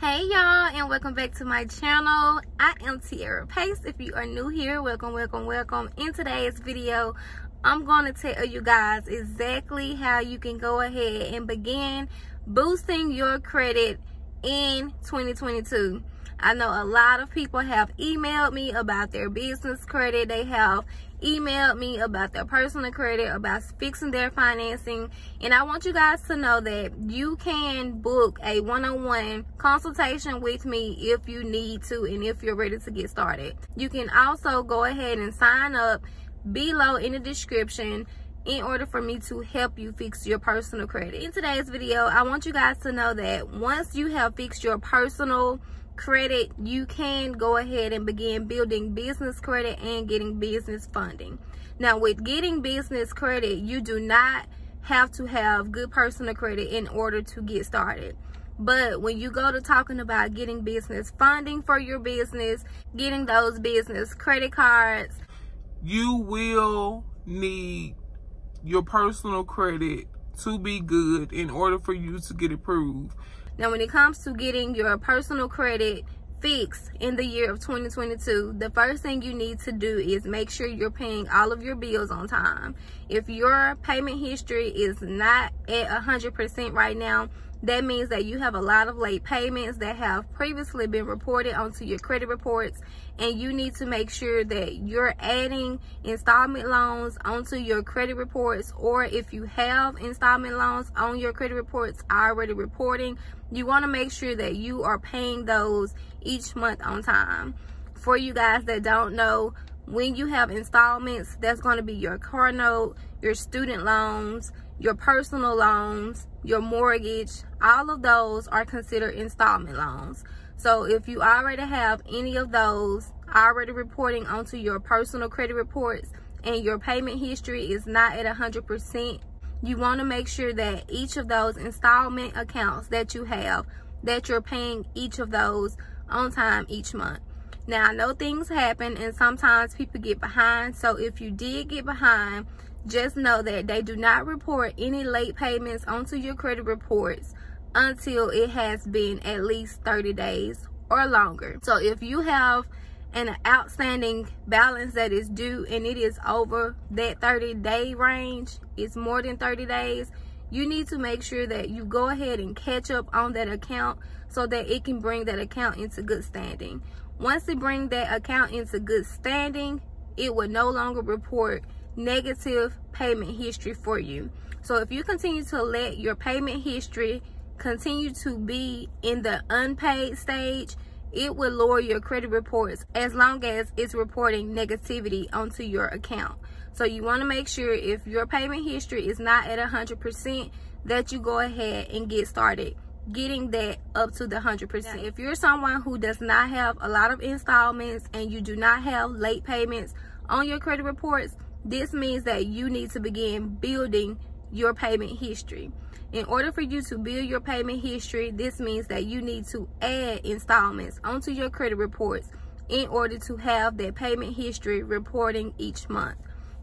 hey y'all and welcome back to my channel. I am tiara pace. If you are new here welcome welcome welcome. In today's video i'm going to tell you guys exactly how you can go ahead and begin boosting your credit in 2022 I know a lot of people have emailed me about their business credit. They have emailed me about their personal credit, about fixing their financing. And I want you guys to know that you can book a one-on-one consultation with me if you need to and if you're ready to get started. You can also go ahead and sign up below in the description in order for me to help you fix your personal credit. In today's video, I want you guys to know that once you have fixed your personal credit, you can go ahead and begin building business credit and getting business funding. Now, with getting business credit, you do not have to have good personal credit in order to get started. But when you go to talking about getting business funding for your business, getting those business credit cards, you will need your personal credit to be good in order for you to get approved. Now, when it comes to getting your personal credit fixed in the year of 2022, the first thing you need to do is make sure you're paying all of your bills on time. If your payment history is not at 100% right now, that means that you have a lot of late payments that have previously been reported onto your credit reports and you need to make sure that you're adding installment loans onto your credit reports or if you have installment loans on your credit reports already reporting you want to make sure that you are paying those each month on time. For you guys that don't know when you have installments that's going to be your car note your student loans your personal loans, your mortgage, all of those are considered installment loans. So if you already have any of those already reporting onto your personal credit reports and your payment history is not at 100%, you want to make sure that each of those installment accounts that you have, that you're paying each of those on time each month. Now, I know things happen and sometimes people get behind. So if you did get behind, just know that they do not report any late payments onto your credit reports until it has been at least 30 days or longer. So if you have an outstanding balance that is due and it is over that 30 day range, it's more than 30 days, you need to make sure that you go ahead and catch up on that account so that it can bring that account into good standing. Once it brings that account into good standing, it will no longer report negative payment history for you. So if you continue to let your payment history continue to be in the unpaid stage, it will lower your credit reports as long as it's reporting negativity onto your account. So you want to make sure if your payment history is not at 100% that you go ahead and get started getting that up to the 100%. If you're someone who does not have a lot of installments and you do not have late payments on your credit reports, this means that you need to begin building your payment history. In order for you to build your payment history, this means that you need to add installments onto your credit reports in order to have that payment history reporting each month.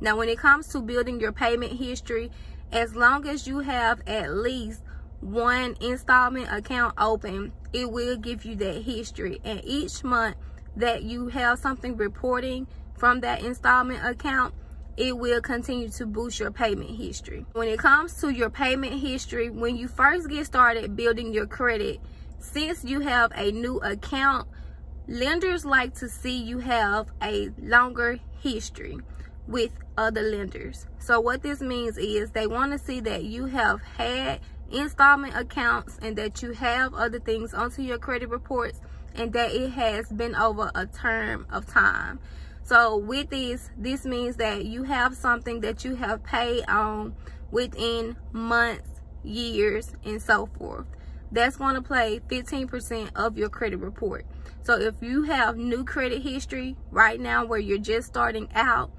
Now, when it comes to building your payment history, as long as you have at least one installment account open, it will give you that history. And each month that you have something reporting from that installment account, it will continue to boost your payment history. When it comes to your payment history, when you first get started building your credit, since you have a new account, lenders like to see you have a longer history with other lenders. So what this means is they want to see that you have had installment accounts and that you have other things onto your credit reports and that it has been over a term of time. So with this, this means that you have something that you have paid on within months, years, and so forth. That's going to play 15% of your credit report. So if you have new credit history right now where you're just starting out,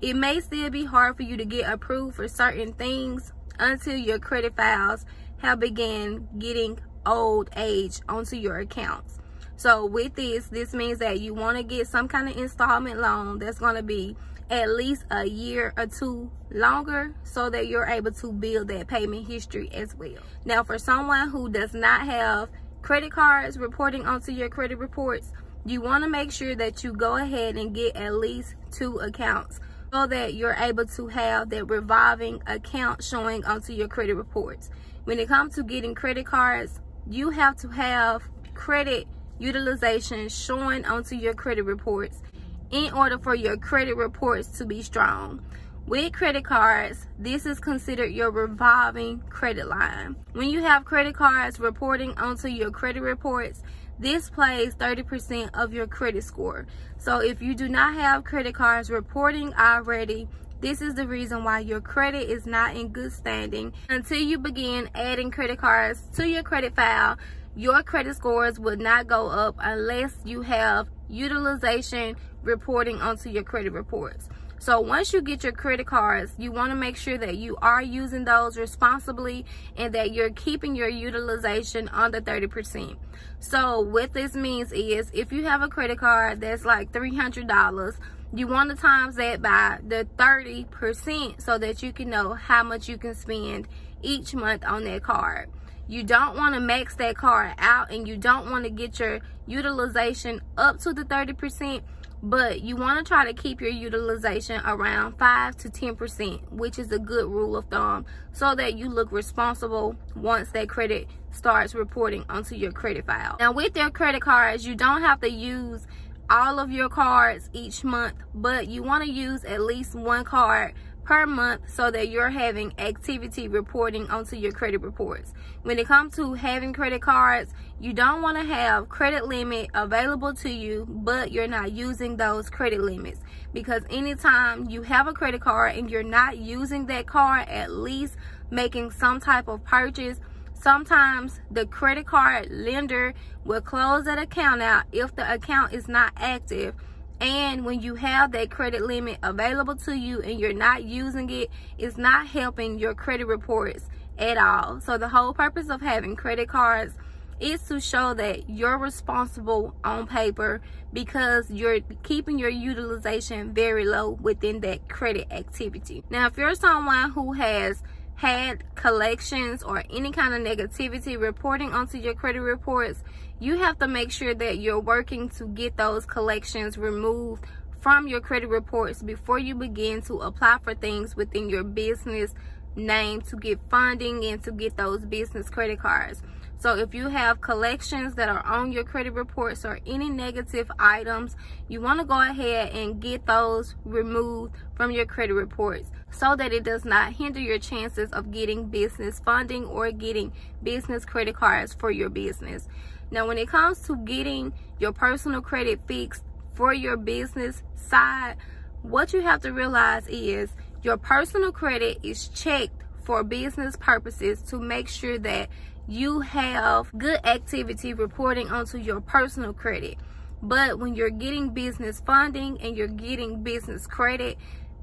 it may still be hard for you to get approved for certain things until your credit files have began getting old age onto your accounts. So with this, this means that you want to get some kind of installment loan that's going to be at least a year or two longer so that you're able to build that payment history as well. Now, for someone who does not have credit cards reporting onto your credit reports, you want to make sure that you go ahead and get at least two accounts so that you're able to have that revolving account showing onto your credit reports. When it comes to getting credit cards, you have to have credit utilization showing onto your credit reports in order for your credit reports to be strong. With credit cards, this is considered your revolving credit line. When you have credit cards reporting onto your credit reports, this plays 30% of your credit score. So if you do not have credit cards reporting already, this is the reason why your credit is not in good standing. Until you begin adding credit cards to your credit file, your credit scores will not go up unless you have utilization reporting onto your credit reports. So once you get your credit cards, you want to make sure that you are using those responsibly and that you're keeping your utilization under 30%. So what this means is if you have a credit card that's like $300, you want to times that by the 30% so that you can know how much you can spend each month on that card. You don't want to max that card out and you don't want to get your utilization up to the 30% but you want to try to keep your utilization around 5 to 10%, which is a good rule of thumb, so that you look responsible once that credit starts reporting onto your credit file. Now, with your credit cards, you don't have to use all of your cards each month, but you want to use at least one card per month so that you're having activity reporting onto your credit reports. When it comes to having credit cards, you don't want to have credit limit available to you, but you're not using those credit limits because anytime you have a credit card and you're not using that card, at least making some type of purchase, sometimes the credit card lender will close that account out if the account is not active and when you have that credit limit available to you and you're not using it it's not helping your credit reports at all. So the whole purpose of having credit cards is to show that you're responsible on paper because you're keeping your utilization very low within that credit activity. Now if you're someone who has had collections or any kind of negativity reporting onto your credit reports, you have to make sure that you're working to get those collections removed from your credit reports before you begin to apply for things within your business name to get funding and to get those business credit cards. So if you have collections that are on your credit reports or any negative items, you want to go ahead and get those removed from your credit reports so that it does not hinder your chances of getting business funding or getting business credit cards for your business. Now, when it comes to getting your personal credit fixed for your business side, what you have to realize is your personal credit is checked for business purposes to make sure that you have good activity reporting onto your personal credit. But when you're getting business funding and you're getting business credit,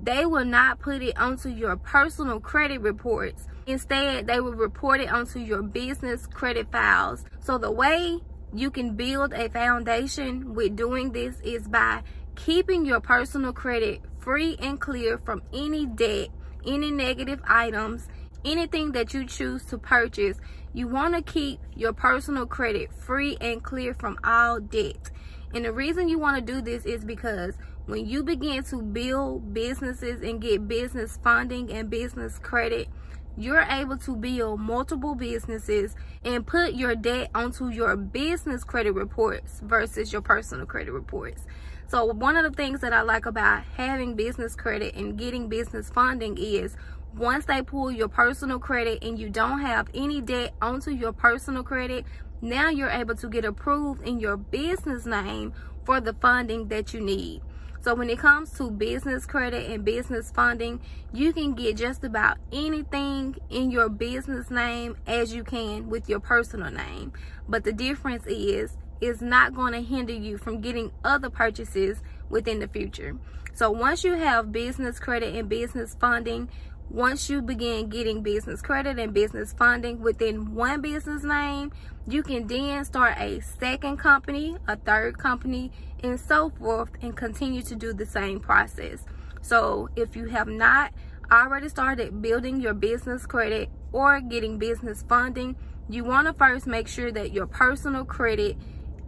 they will not put it onto your personal credit reports. Instead, they will report it onto your business credit files. So the way you can build a foundation with doing this is by keeping your personal credit free and clear from any debt, any negative items, anything that you choose to purchase, you want to keep your personal credit free and clear from all debt. And the reason you want to do this is because when you begin to build businesses and get business funding and business credit, you're able to build multiple businesses and put your debt onto your business credit reports versus your personal credit reports. So one of the things that I like about having business credit and getting business funding is once they pull your personal credit and you don't have any debt onto your personal credit, now you're able to get approved in your business name for the funding that you need. So when it comes to business credit and business funding, you can get just about anything in your business name as you can with your personal name. But the difference is, it's not going to hinder you from getting other purchases within the future. So once you have business credit and business funding, once you begin getting business credit and business funding within one business name, you can then start a second company, a third company, and so forth, and continue to do the same process. So if you have not already started building your business credit or getting business funding, you want to first make sure that your personal credit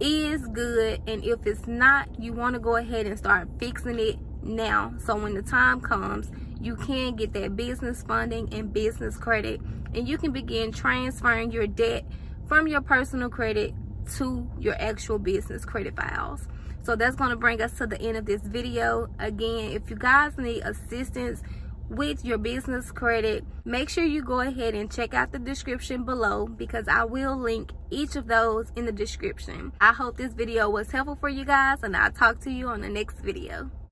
is good and if it's not you want to go ahead and start fixing it now so when the time comes you can get that business funding and business credit. And you can begin transferring your debt from your personal credit to your actual business credit files. So that's going to bring us to the end of this video. Again if you guys need assistance with your business credit make sure you go ahead and check out the description below because i will link each of those in the description. I hope this video was helpful for you guys and i'll talk to you on the next video